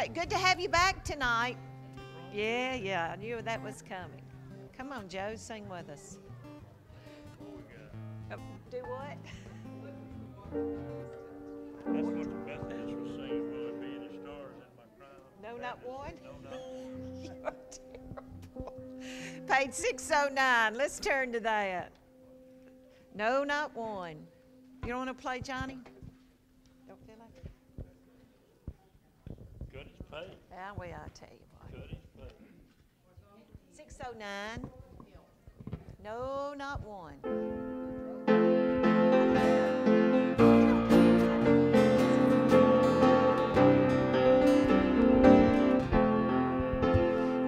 Okay, good to have you back tonight. Yeah, yeah, I knew that was coming. Come on, Joe, sing with us. Oh, do what? That's what the Methodists were saying, will it be any stars in my crown? No, not one? No, no. You're terrible. Page 609. Let's turn to that. No, not one. You don't want to play, Johnny? Don't feel like it? Good as Ah, well, I'll tell you what. as paid. 609. No, not one.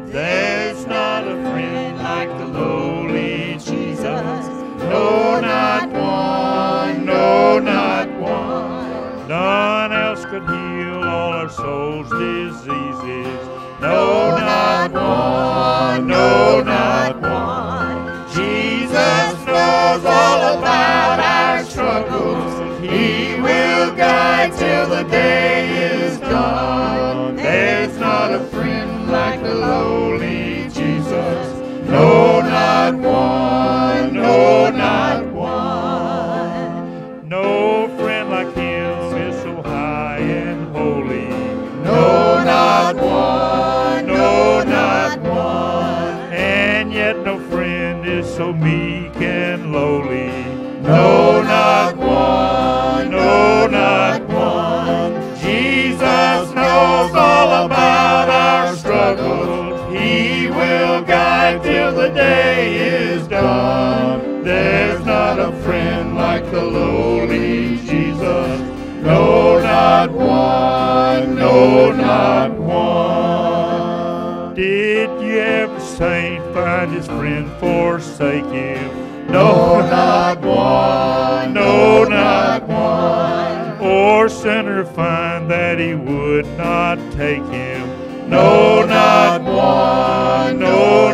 There's not a friend like the lowly Jesus. No, not one, no, not one. None else could our soul's diseases. No, not one, no, not one. Jesus knows all about our struggles. He will guide till the day the day is done. There's not a friend like the lowly Jesus. No, not one, no, not one. Did you ever saint find his friend forsake him? No, not one, no, not one. Or sinner find that he would not take him? No, not one, no.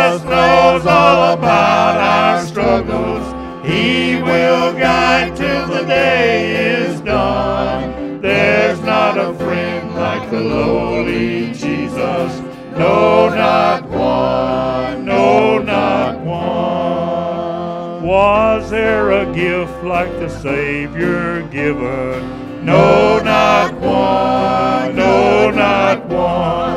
Jesus knows all about our struggles. He will guide till the day is done. There's not a friend like the lowly Jesus. No, not one, no, not one. Was there a gift like the Savior given? No, not one, no, not one.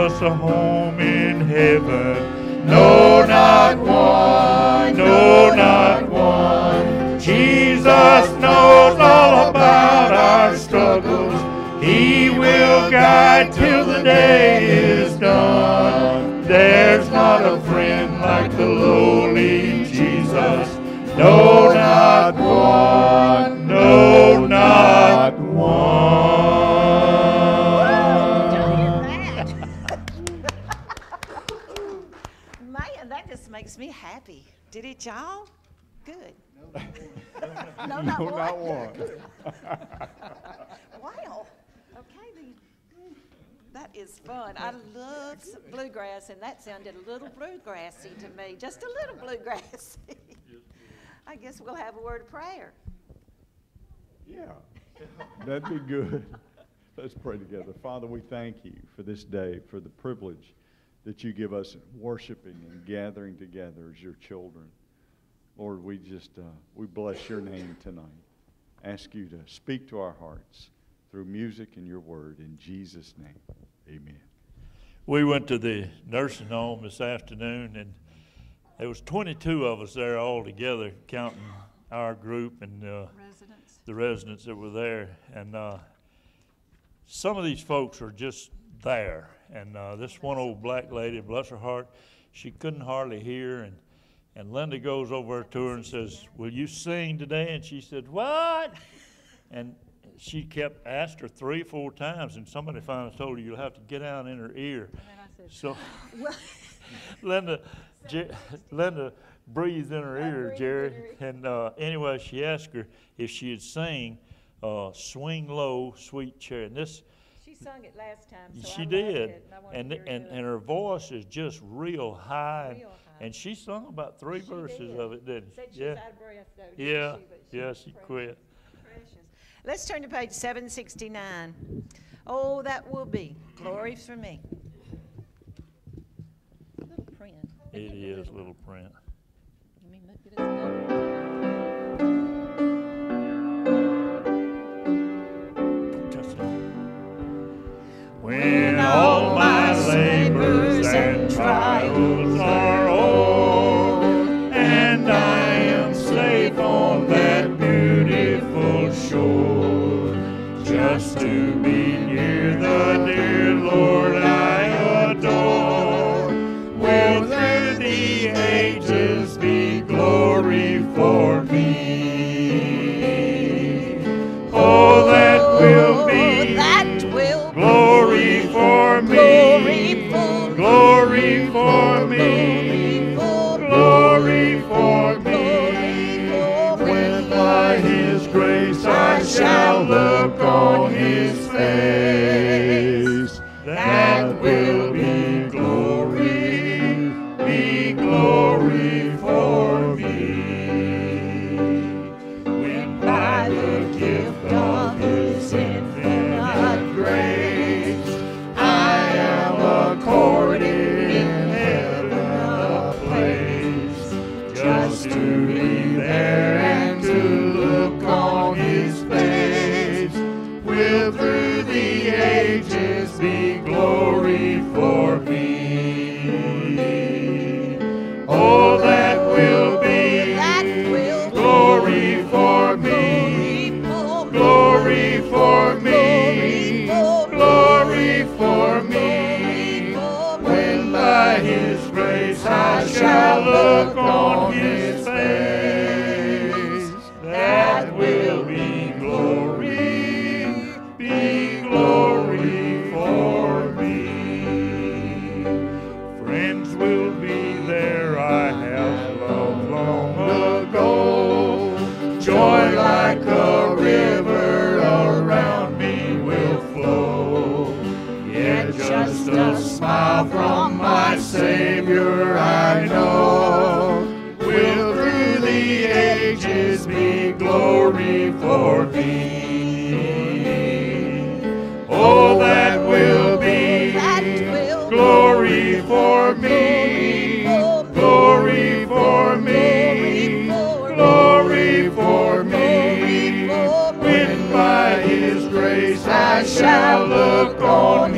Us a home in heaven? No, not one, no, not one. Jesus knows all about our struggles. He will guide till the day is done. There's not a friend like the lowly Jesus. No, not one, Did it, y'all? Good. No, No, not not one. one. Wow. Okay, then. That is fun. I love s- bluegrass, and that sounded a little bluegrassy to me, just a little bluegrassy. I guess we'll have a word of prayer. Yeah, that'd be good. Let's pray together. Father, we thank you for this day, for the privilege that you give us in worshiping and gathering together as your children. Lord, we just, uh, we bless your name tonight. Ask you to speak to our hearts through music and your word. In Jesus' name, amen. We went to the nursing home this afternoon, and there was 22 of us there all together, counting our group and uh, Residents. the residents that were there. And uh, some of these folks are just there. And uh, this one old black lady, bless her heart, she couldn't hardly hear. And, and Linda goes over to her and says, Will you sing today? And she said, What? And she kept asked her three, four times, and somebody finally told her, You'll have to get down in her ear. So Linda, Linda breathed in her ear, Jerry. And uh, anyway, she asked her if she'd sing uh, "Swing Low, Sweet Chariot." And this, She sung it last time, so she loved did, it, and I and her and and her voice is just real high. Real high. And she sung about three She verses did. of it, didn't she? Yeah, out of breath though. yeah, she? Yeah, she precious, quit. precious. Let's turn to page 769. Oh, that will be glory for me. Little print. It is Little Print. When all my labors and trials faith. for me, glory for me, glory for me. With by his grace I shall look on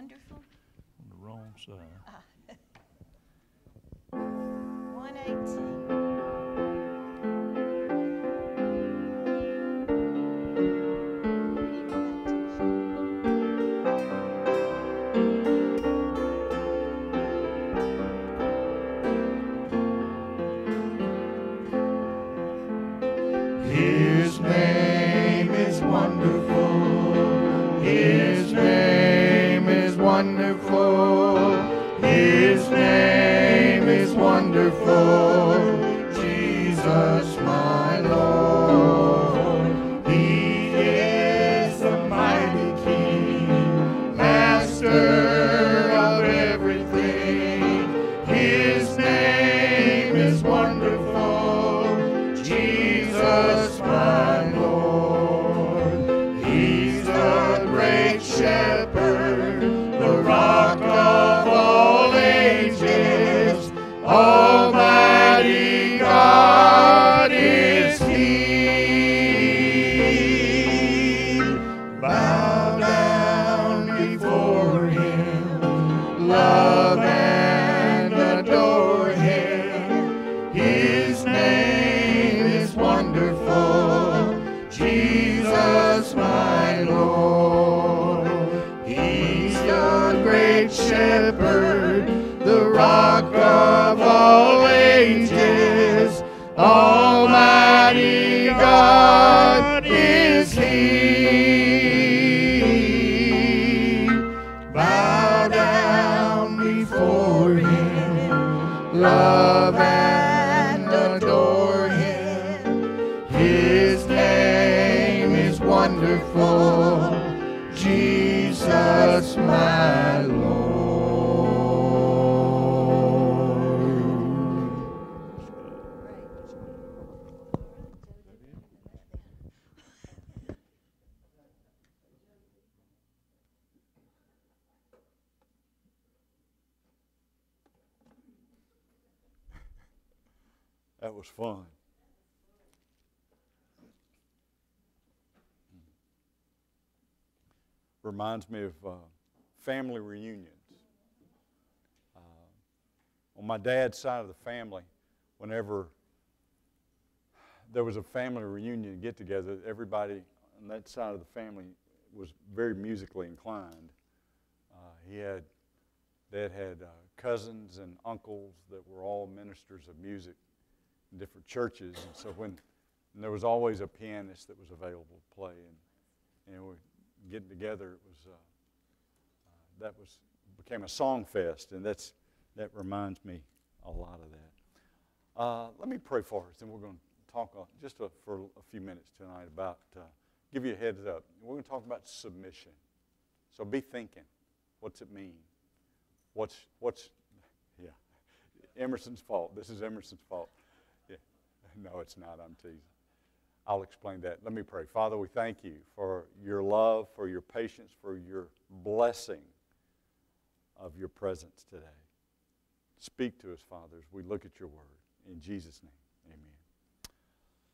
wonderful? On the wrong side. Ah. Uh, 118. Love and adore Him. His name is wonderful, Jesus my Lord. Reminds me of uh, family reunions. Uh, on my dad's side of the family, whenever there was a family reunion get together, everybody on that side of the family was very musically inclined. Uh, he had, dad had uh, cousins and uncles that were all ministers of music in different churches. And so when and there was always a pianist that was available to play, and, and we getting together, it was uh, uh, that was became a song fest, and that's that reminds me a lot of that. Uh, let me pray for us, and we're going to talk uh, just a, for a few minutes tonight about uh, give you a heads up. We're going to talk about submission. So be thinking, what's it mean? What's what's yeah, Emerson's fault. This is Emerson's fault. No, it's not. I'm teasing. I'll explain that. Let me pray. Father, we thank you for your love, for your patience, for your blessing of your presence today. Speak to us, Father, as we look at your word. In Jesus' name,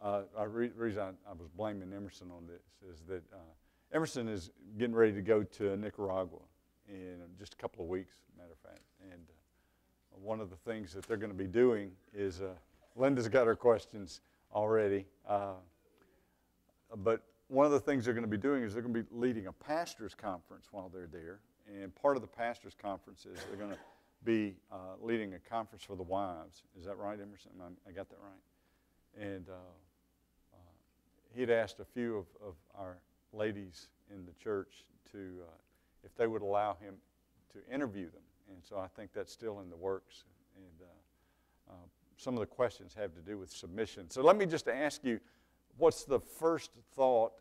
amen. Uh, reason I, I, was blaming Emerson on this is that uh, Emerson is getting ready to go to Nicaragua in just a couple of weeks, matter of fact. And uh, one of the things that they're going to be doing is uh, Linda's got her questions already. But one of the things they're going to be doing is they're going to be leading a pastors' conference while they're there. And part of the pastors' conference is they're going to be uh, leading a conference for the wives. Is that right, Emerson? I got that right? And uh, uh, he'd asked a few of, of, our ladies in the church to, uh, if they would allow him to interview them. And so I think that's still in the works. And uh, uh, some of the questions have to do with submission. So let me just ask you what's the first thought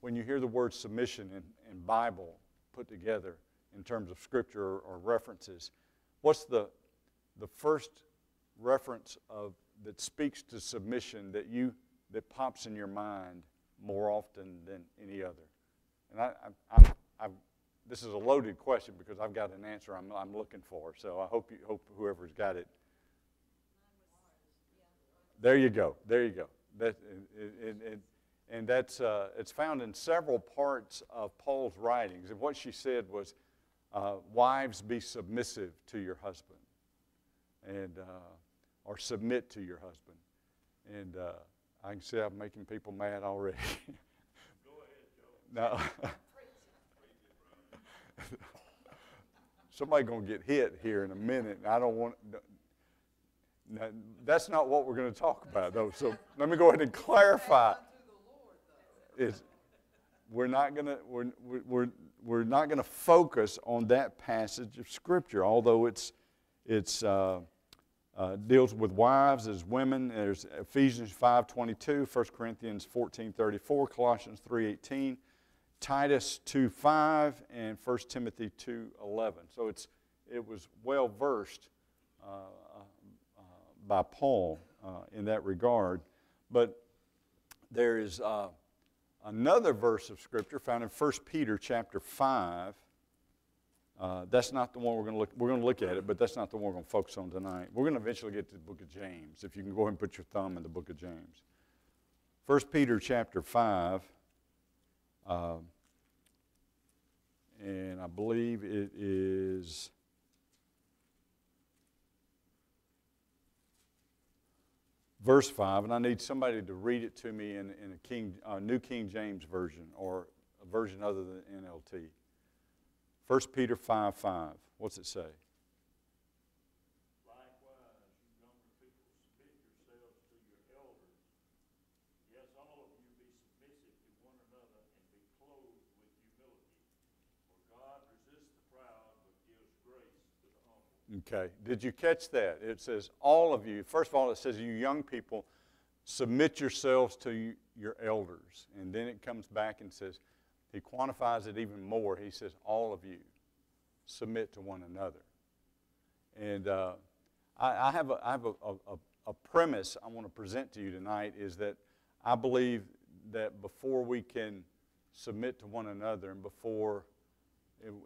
when you hear the word submission in, Bible put together in terms of scripture or, or references? What's the, the first reference of, that speaks to submission that, you, that pops in your mind more often than any other? And I, I, I'm, this is a loaded question because I've got an answer I'm, I'm looking for. So I hope, you, hope whoever's got it there you go. There you go. That, and, that's, uh, it's found in several parts of Paul's writings. And what she said was, uh, wives, be submissive to your husband, and, uh, or submit to your husband. And uh, I can see I'm making people mad already. Go ahead, Joe. no. Somebody going to get hit here in a minute. I don't want, now, that's not what we're going to talk about, though. So let me go ahead and clarify. Is we're not going to we're, we're, we're not going to focus on that passage of Scripture, although it's it's uh, uh, deals with wives as women. There's Ephesians 5:22, 1 Corinthians 14:34, Colossians 3:18, Titus 2:5, and 1 Timothy 2:11. So it's it was well versed. Uh, by Paul uh, in that regard. But there is uh, another verse of Scripture found in 1 Peter chapter 5. Uh, that's not the one we're going to look. We're going to look at it, but that's not the one we're going to focus on tonight. We're going to eventually get to the book of James. If you can go ahead and put your thumb in the book of James, 1 Peter chapter five, uh, and I believe it is verse 5, and I need somebody to read it to me in, in a King, uh, New King James Version or a version other than NLT. 1 Peter 5 5. What's it say? Likewise, you younger people, submit yourselves to your elders. Yes, all Okay. Did you catch that? It says, all of you. First of all, it says, you young people, submit yourselves to your elders. And then it comes back and says, he quantifies it even more. He says, all of you submit to one another. And uh, I, I, have, a, I have a, a, a premise I want to present to you tonight is that I believe that before we can submit to one another and before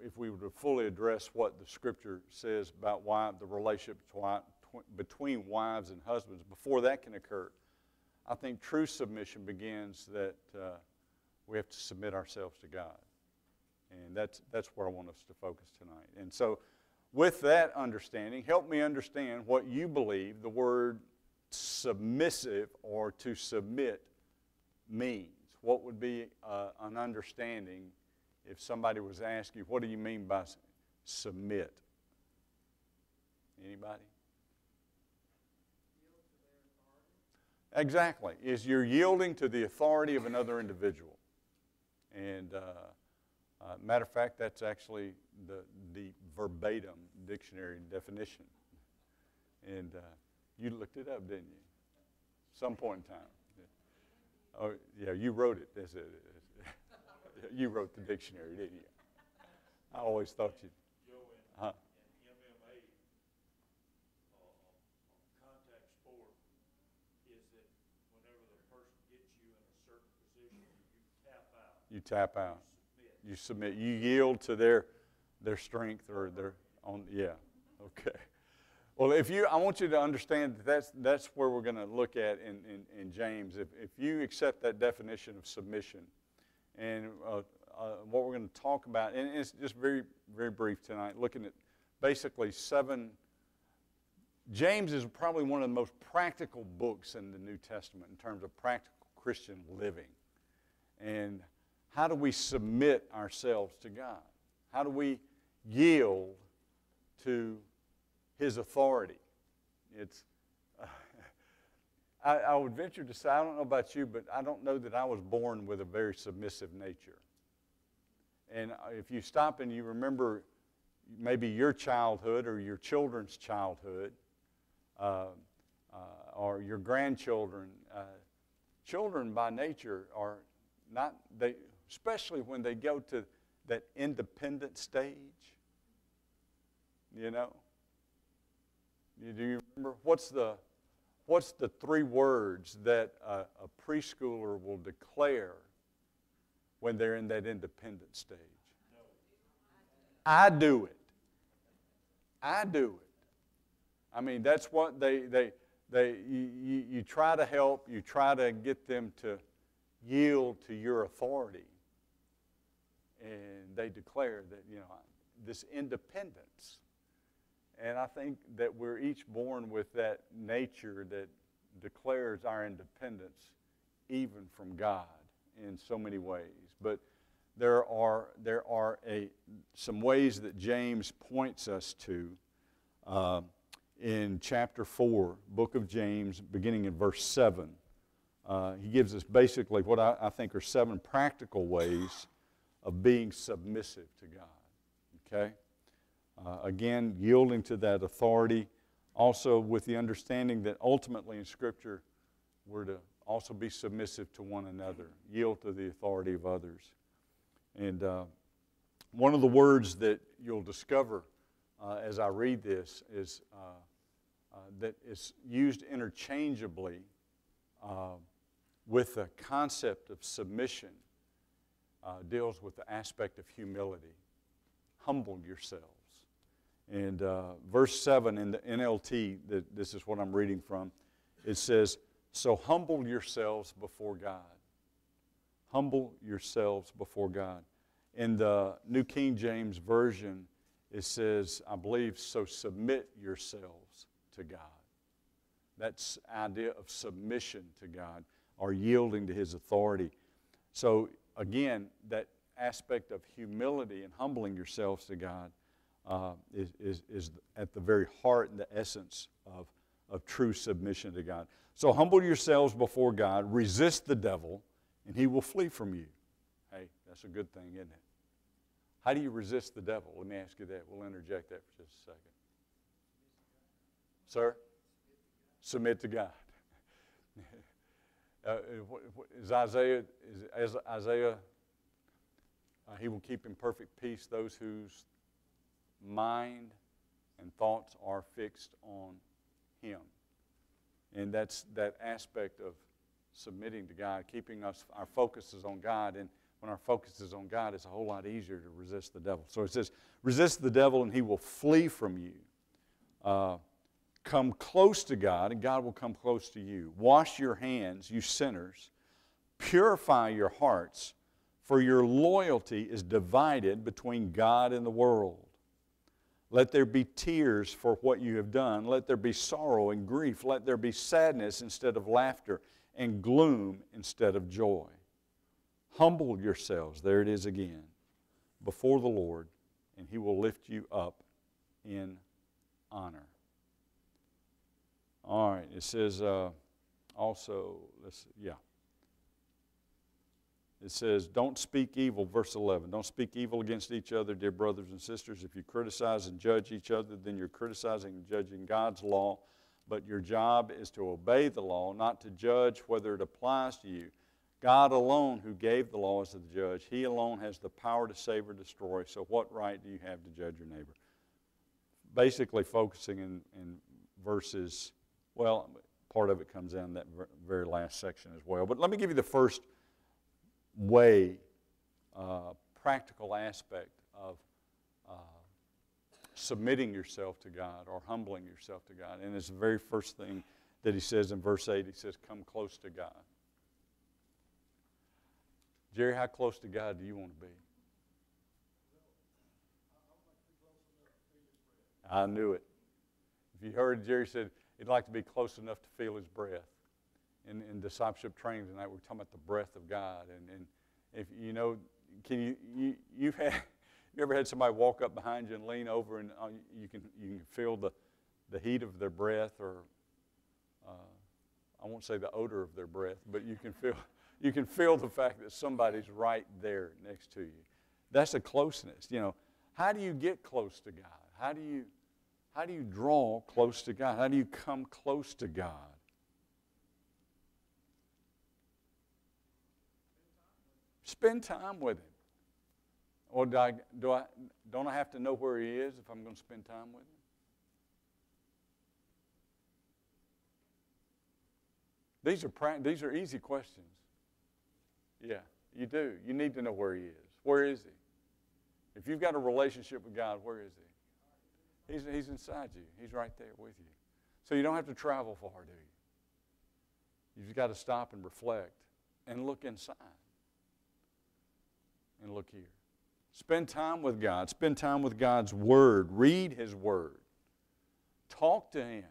if we were to fully address what the scripture says about why the relationship between wives and husbands, before that can occur, I think true submission begins that uh, we have to submit ourselves to God. And that's, that's where I want us to focus tonight. And so, with that understanding, help me understand what you believe the word submissive or to submit means. What would be uh, an understanding if somebody was asking you, what do you mean by submit? Anybody? Exactly. Is you're yielding to the authority of another individual. And uh, uh, matter of fact, that's actually the, the verbatim dictionary definition. And uh, you looked it up, didn't you? Some point in time. Oh, yeah, you wrote it. That's it. You wrote the dictionary, didn't you? I always thought you. Huh? uh, contact sport is that whenever the person gets you in a certain position, you tap out, You submit. You submit. You yield to their their strength or their on. Yeah. Okay. Well, if you, I want you to understand that that's that's where we're going to look at in, in, in James. If if you accept that definition of submission, and uh, uh, what we're going to talk about, and it's just very, very brief tonight, looking at basically seven. James is probably one of the most practical books in the New Testament in terms of practical Christian living. And how do we submit ourselves to God? How do we yield to His authority? It's I, I, would venture to say, I don't know about you, but I don't know that I was born with a very submissive nature. And if you stop and you remember maybe your childhood or your children's childhood uh, uh, or your grandchildren, uh, children by nature are not, they, especially when they go to that independent stage. You know? Do you remember? What's the what's the three words that a, a, preschooler will declare when they're in that independent stage? I do it. I do it. I mean, that's what they, they, they you, you, you try to help, you try to get them to yield to your authority. And they declare that, you know, this independence and I think that we're each born with that nature that declares our independence even from God in so many ways. But there are, there are a, some ways that James points us to uh, in chapter 4, book of James, beginning in verse 7. Uh, he gives us basically what I, I think are seven practical ways of being submissive to God. Okay? Uh, again, yielding to that authority, also with the understanding that ultimately in Scripture we're to also be submissive to one another, yield to the authority of others. And uh, one of the words that you'll discover uh, as I read this is uh, uh, that is used interchangeably uh, with the concept of submission deals with the aspect of humility. Humble yourself. And uh, verse 7 in the NLT, that this is what I'm reading from, it says, So humble yourselves before God. Humble yourselves before God. In the New King James Version, it says, I believe, so submit yourselves to God. That's idea of submission to God or yielding to His authority. So again, that aspect of humility and humbling yourselves to God uh, is, is, is at the very heart and the essence of, of true submission to God. So humble yourselves before God, resist the devil, and he will flee from you. Hey, that's a good thing, isn't it? How do you resist the devil? Let me ask you that. We'll interject that for just a second. Sir? Submit to God. uh, is Isaiah, is, Isaiah, uh, he will keep in perfect peace those whose mind and thoughts are fixed on him. And that's that aspect of submitting to God, keeping us, our focus is on God. And when our focus is on God, it's a whole lot easier to resist the devil. So it says, resist the devil and he will flee from you. Uh, come close to God and God will come close to you. Wash your hands, you sinners. Purify your hearts, for your loyalty is divided between God and the world. Let there be tears for what you have done. Let there be sorrow and grief. Let there be sadness instead of laughter and gloom instead of joy. Humble yourselves, there it is again, before the Lord, and He will lift you up in honor. All right, it says uh, also, let's, yeah. It says, Don't speak evil, verse 11. Don't speak evil against each other, dear brothers and sisters. If you criticize and judge each other, then you're criticizing and judging God's law. But your job is to obey the law, not to judge whether it applies to you. God alone, who gave the law, is the judge. He alone has the power to save or destroy. So, what right do you have to judge your neighbor? Basically, focusing in, in verses, well, part of it comes in that very last section as well. But let me give you the first way, uh, practical aspect of uh, submitting yourself to God or humbling yourself to God. And it's the very first thing that he says in verse 8. He says, Come close to God. Jerry, how close to God do you want to be? I knew it. If you heard Jerry said he'd like to be close enough to feel his breath in, in discipleship training tonight, we're talking about the breath of God. And, and if you know, can you, you you've had, you ever had somebody walk up behind you and lean over and uh, you can you can feel the, the heat of their breath or uh, I won't say the odor of their breath, but you can feel you can feel the fact that somebody's right there next to you. That's a closeness. You know, how do you get close to God? How do you how do you draw close to God? How do you come close to God? Spend time with Him. Or do I, do I, don't I have to know where He is if I'm going to spend time with Him? These are, these are easy questions. Yeah, you do. You need to know where He is. Where is He? If you've got a relationship with God, where is He? He's, he's inside you, He's right there with you. So you don't have to travel far, do you? You've got to stop and reflect and look inside and look here. Spend time with God. Spend time with God's Word. Read His Word. Talk to Him.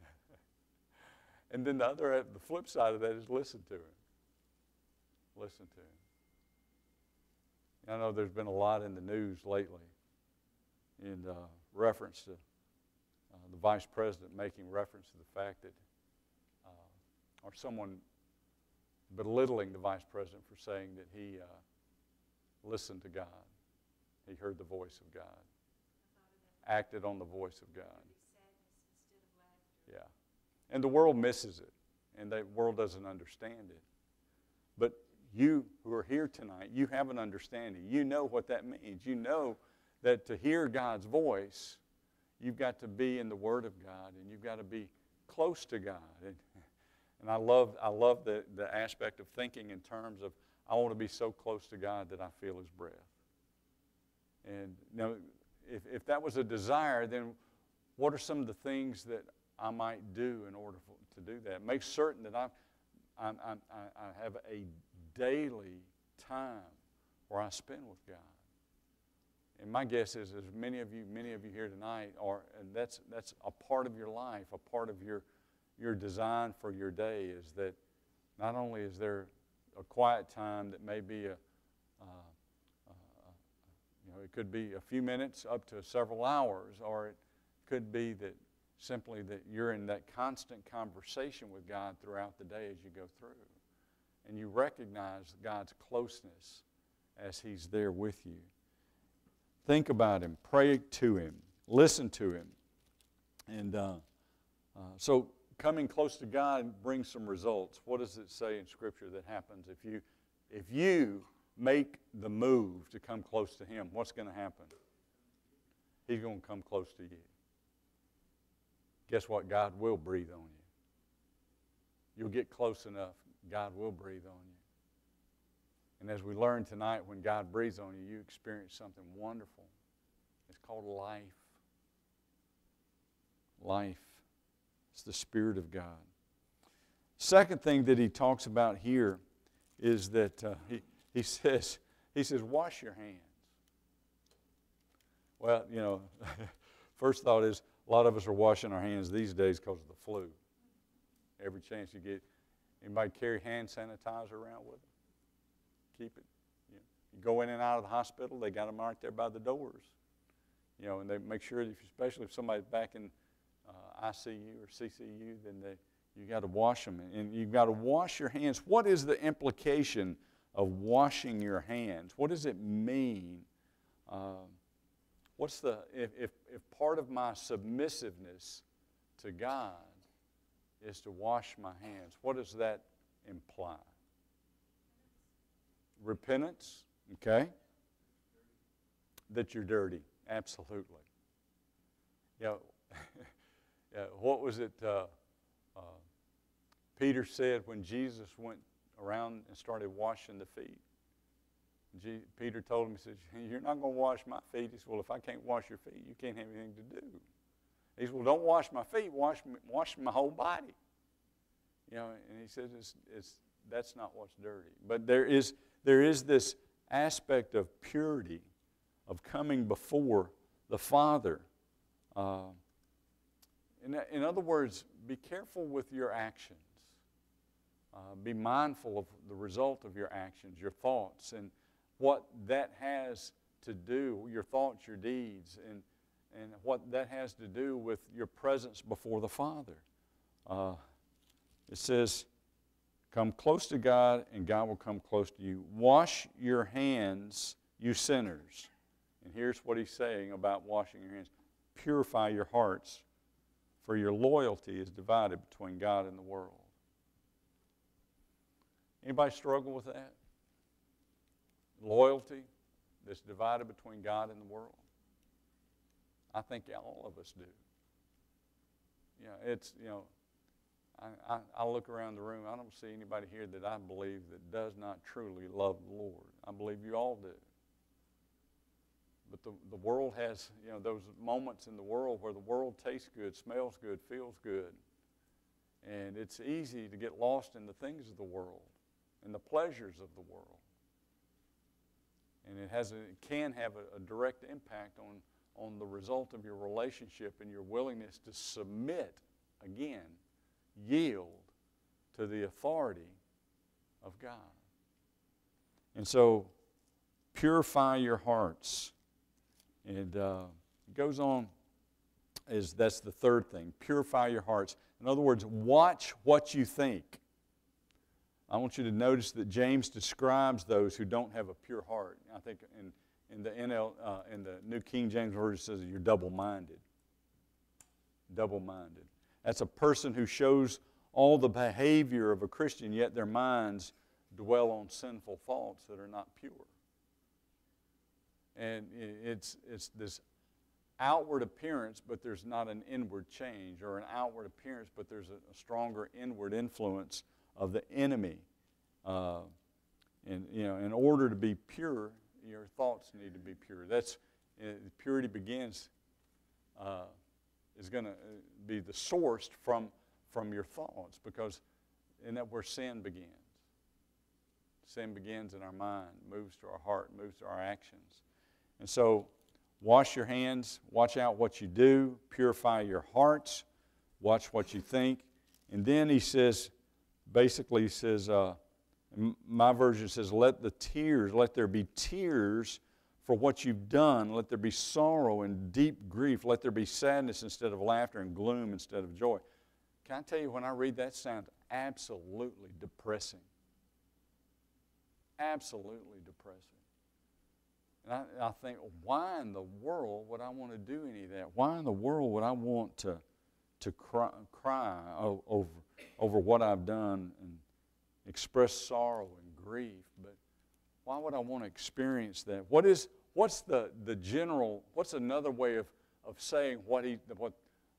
and then the other, the flip side of that is listen to Him. Listen to Him. I know there's been a lot in the news lately in uh, reference to uh, the vice president making reference to the fact that, uh, or someone belittling the vice president for saying that he uh, listened to God. He heard the voice of God, acted on the voice of God. Yeah. And the world misses it, and the world doesn't understand it. But you who are here tonight, you have an understanding. You know what that means. You know that to hear God's voice, you've got to be in the Word of God, and you've got to be close to God. And, and I love, I love the, the aspect of thinking in terms of I want to be so close to God that I feel His breath. And know, if, if that was a desire, then what are some of the things that I might do in order for, to do that? Make certain that I'm, I'm, I'm, i have a daily time where I spend with God. And my guess is, as many of you, many of you here tonight are, and that's that's a part of your life, a part of your your design for your day is that not only is there a quiet time that may be a, uh, uh, you know, it could be a few minutes up to several hours, or it could be that simply that you're in that constant conversation with God throughout the day as you go through. And you recognize God's closeness as He's there with you. Think about Him, pray to Him, listen to Him. And uh, uh, so coming close to God brings some results. What does it say in Scripture that happens if you, if you make the move to come close to Him? What's going to happen? He's going to come close to you. Guess what? God will breathe on you. You'll get close enough, God will breathe on you. And as we learn tonight, when God breathes on you, you experience something wonderful. It's called life. Life. It's the Spirit of God. Second thing that he talks about here is that uh, he, he says, he says, wash your hands. Well, you know, first thought is a lot of us are washing our hands these days because of the flu. Every chance you get, anybody carry hand sanitizer around with them? Keep it. You, know, you go in and out of the hospital, they got them right there by the doors. You know, and they make sure, if, especially if somebody's back in ICU or CCU, then they, you got to wash them. And you've got to wash your hands. What is the implication of washing your hands? What does it mean? Uh, what's the, if, if, if part of my submissiveness to God is to wash my hands, what does that imply? Repentance, okay? That you're dirty, absolutely. You know, yeah, what was it uh, uh, Peter said when Jesus went around and started washing the feet? G- Peter told him, he said, You're not going to wash my feet. He said, Well, if I can't wash your feet, you can't have anything to do. He said, Well, don't wash my feet, wash, wash my whole body. You know, and he says, it's, it's, That's not what's dirty. But there is, there is this aspect of purity, of coming before the Father. Uh, in, in other words, be careful with your actions. Uh, be mindful of the result of your actions, your thoughts, and what that has to do, your thoughts, your deeds, and, and what that has to do with your presence before the Father. Uh, it says, Come close to God, and God will come close to you. Wash your hands, you sinners. And here's what he's saying about washing your hands purify your hearts, for your loyalty is divided between God and the world. Anybody struggle with that? Loyalty that's divided between God and the world? I think all of us do. You know, it's, you know, I, I, I, look around the room, I don't see anybody here that I believe that does not truly love the Lord. I believe you all do. The, the world has, you know, those moments in the world where the world tastes good, smells good, feels good. And it's easy to get lost in the things of the world and the pleasures of the world. And it, has a, it can have a, a direct impact on, on the result of your relationship and your willingness to submit, again, yield to the authority of God. And so, purify your hearts. And uh, it goes on, is that's the third thing. Purify your hearts. In other words, watch what you think. I want you to notice that James describes those who don't have a pure heart. I think in, in the NL, uh, in the New King James Version says you're double-minded. Double-minded. That's a person who shows all the behavior of a Christian, yet their minds dwell on sinful thoughts that are not pure. And it's, it's this outward appearance, but there's not an inward change, or an outward appearance, but there's a, a stronger inward influence of the enemy. Uh, and you know, in order to be pure, your thoughts need to be pure. That's uh, purity begins uh, is going to uh, be the source from from your thoughts because in that where sin begins. Sin begins in our mind, moves to our heart, moves to our actions. And so, wash your hands, watch out what you do, purify your hearts, watch what you think. And then he says, basically, he says, uh, my version says, let the tears, let there be tears for what you've done. Let there be sorrow and deep grief. Let there be sadness instead of laughter and gloom instead of joy. Can I tell you, when I read that, sounds absolutely depressing. Absolutely depressing. And I, I think, why in the world would I want to do any of that? Why in the world would I want to, to cry, cry over, over what I've done and express sorrow and grief, but why would I want to experience that? What is, what's the, the general, what's another way of, of saying what, he, what,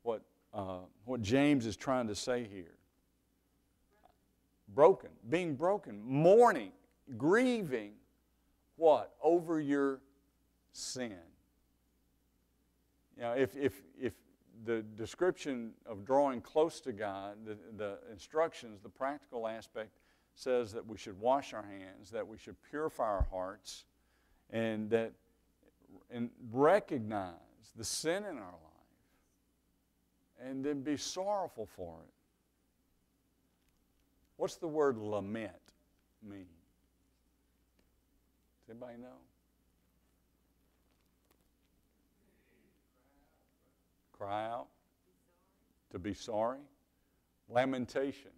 what, uh, what James is trying to say here? Broken, being broken, mourning, grieving, what? Over your sin. You know, if, if, if the description of drawing close to God, the, the instructions, the practical aspect says that we should wash our hands, that we should purify our hearts, and that and recognize the sin in our life, and then be sorrowful for it. What's the word lament mean? Does anybody know? Cry out. To be sorry. Lamentations.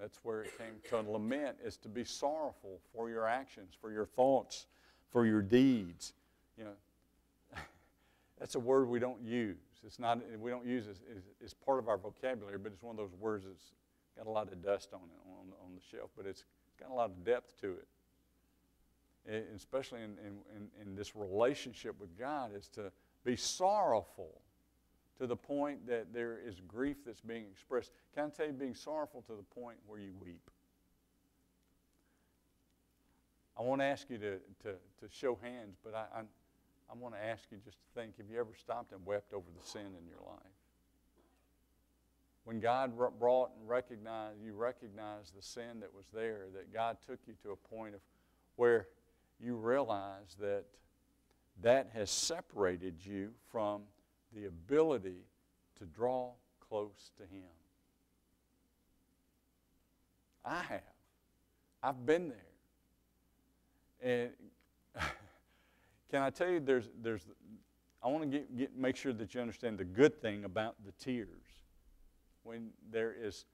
That's where it came to lament is to be sorrowful for your actions, for your thoughts, for your deeds. You know, that's a word we don't use. It's not we don't use it as, part of our vocabulary, but it's one of those words that's got a lot of dust on it on, on the shelf, but it's got a lot of depth to it. Especially in, in, in this relationship with God, is to be sorrowful to the point that there is grief that's being expressed. Can I tell you, being sorrowful to the point where you weep? I want to ask you to, to, to show hands, but I, I, I want to ask you just to think have you ever stopped and wept over the sin in your life? When God brought and recognized, you recognized the sin that was there, that God took you to a point of where you realize that that has separated you from the ability to draw close to Him. I have. I've been there. And can I tell you, there's, there's, I want to get, get, make sure that you understand the good thing about the tears. When there is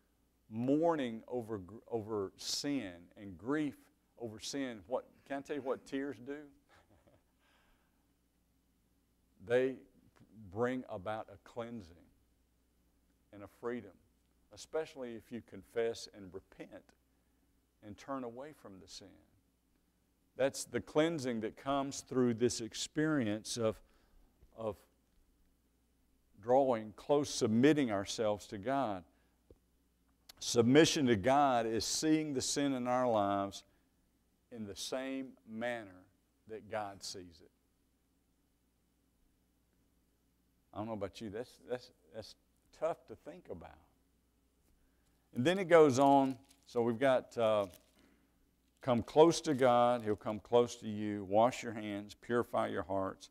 mourning over, over sin and grief over sin, what, can I tell you what tears do? they bring about a cleansing and a freedom, especially if you confess and repent and turn away from the sin. That's the cleansing that comes through this experience of, of drawing close, submitting ourselves to God. Submission to God is seeing the sin in our lives in the same manner that God sees it. I don't know about you, that's, that's, that's tough to think about. And then it goes on. So we've got uh, come close to God, He'll come close to you. Wash your hands, purify your hearts,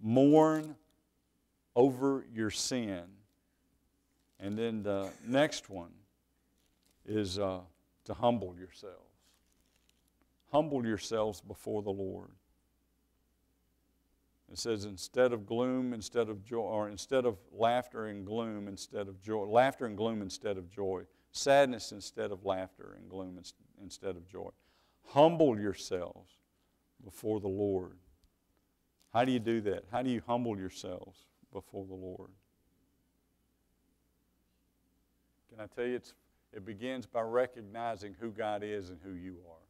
mourn over your sin. And then the next one is uh, to humble yourselves. Humble yourselves before the Lord. It says, instead of gloom, instead of joy, or instead of laughter and gloom, instead of joy, laughter and gloom instead of joy, sadness instead of laughter and gloom instead of joy. Humble yourselves before the Lord. How do you do that? How do you humble yourselves before the Lord? Can I tell you, it's, it begins by recognizing who God is and who you are.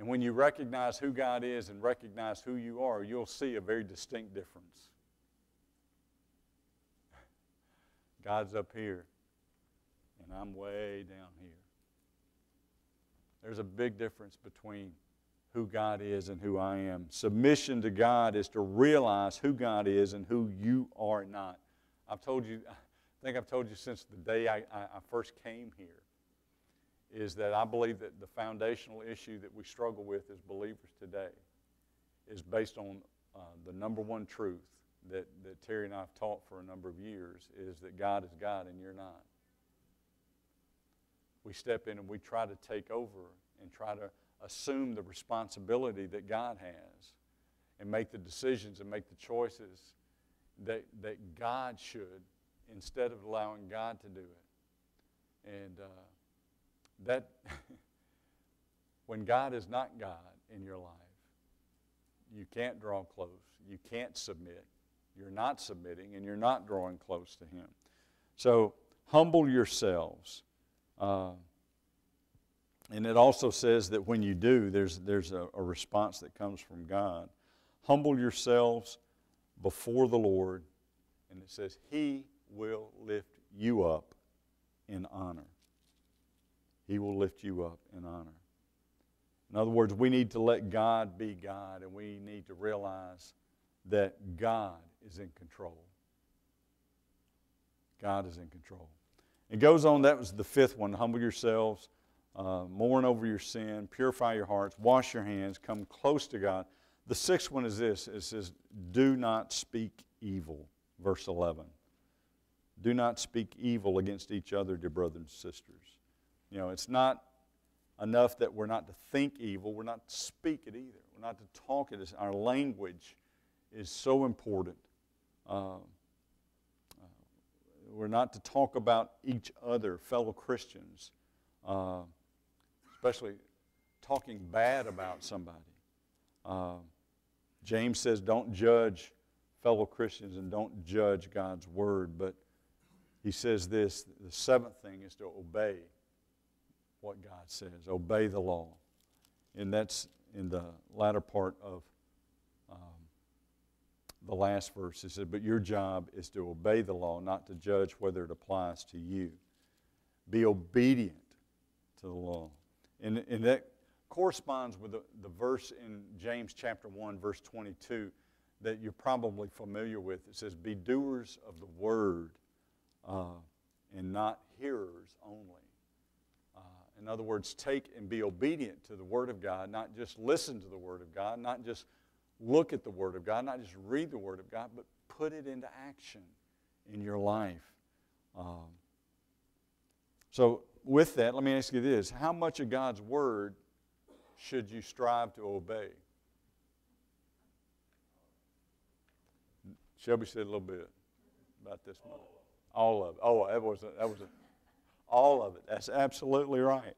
And when you recognize who God is and recognize who you are, you'll see a very distinct difference. God's up here, and I'm way down here. There's a big difference between who God is and who I am. Submission to God is to realize who God is and who you are not. I've told you, I think I've told you since the day I, I, I first came here is that I believe that the foundational issue that we struggle with as believers today is based on uh, the number one truth that, that Terry and I have taught for a number of years is that God is God and you're not. We step in and we try to take over and try to assume the responsibility that God has and make the decisions and make the choices that, that God should instead of allowing God to do it. And uh, that when God is not God in your life, you can't draw close, you can't submit, you're not submitting and you're not drawing close to Him. So humble yourselves. Uh, and it also says that when you do, there's, there's a, a response that comes from God. Humble yourselves before the Lord, and it says, He will lift you up in honor. He will lift you up in honor. In other words, we need to let God be God, and we need to realize that God is in control. God is in control. It goes on, that was the fifth one humble yourselves, uh, mourn over your sin, purify your hearts, wash your hands, come close to God. The sixth one is this it says, do not speak evil, verse 11. Do not speak evil against each other, dear brothers and sisters. You know, it's not enough that we're not to think evil, we're not to speak it either. We're not to talk it. Our language is so important. Uh, we're not to talk about each other, fellow Christians, uh, especially talking bad about somebody. Uh, James says, don't judge fellow Christians and don't judge God's word. But he says this the seventh thing is to obey what God says, obey the law. And that's in the latter part of um, the last verse. He said, But your job is to obey the law, not to judge whether it applies to you. Be obedient to the law. And, and that corresponds with the, the verse in James chapter 1, verse 22, that you're probably familiar with. It says, Be doers of the word uh, and not hearers only. In other words, take and be obedient to the Word of God, not just listen to the Word of God, not just look at the Word of God, not just read the Word of God, but put it into action in your life. Um, so, with that, let me ask you this How much of God's Word should you strive to obey? Shelby said a little bit about this much. All of it. Oh, that was a, that was a, all of it. That's absolutely right.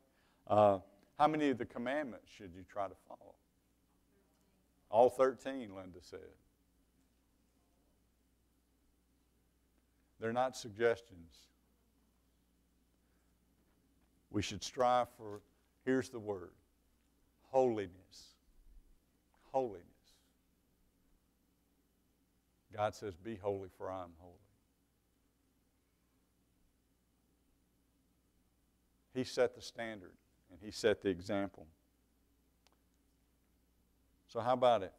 Uh, how many of the commandments should you try to follow? All 13, Linda said. They're not suggestions. We should strive for, here's the word holiness. Holiness. God says, Be holy, for I am holy. He set the standard and He set the example. So, how about it?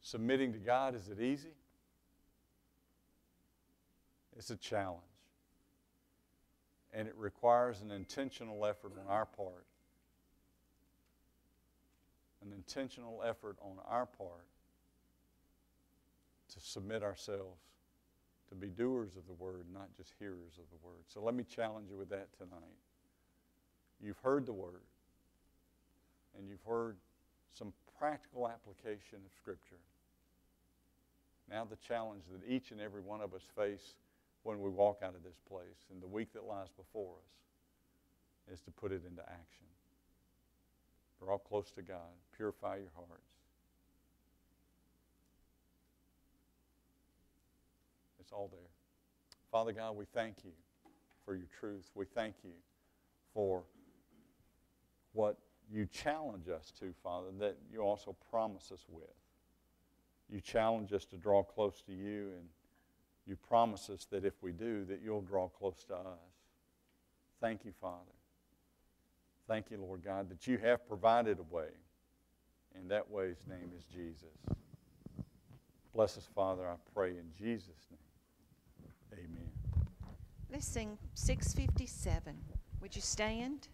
Submitting to God, is it easy? It's a challenge. And it requires an intentional effort on our part. An intentional effort on our part to submit ourselves to be doers of the word, not just hearers of the word. So let me challenge you with that tonight. You've heard the word, and you've heard some practical application of Scripture. Now, the challenge that each and every one of us face when we walk out of this place and the week that lies before us is to put it into action. Draw close to God, purify your hearts. It's all there. Father God, we thank you for your truth. We thank you for what you challenge us to, Father, that you also promise us with. You challenge us to draw close to you, and you promise us that if we do, that you'll draw close to us. Thank you, Father. Thank you, Lord God, that you have provided a way, and that way's name is Jesus. Bless us, Father, I pray in Jesus' name. Amen. Let's sing 657. Would you stand?